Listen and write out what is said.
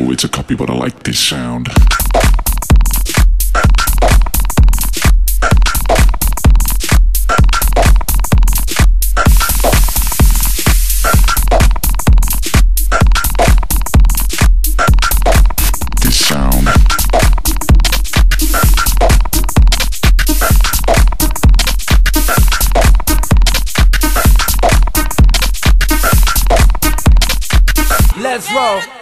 know it's a copy, but I like this sound. This sound. Let's roll.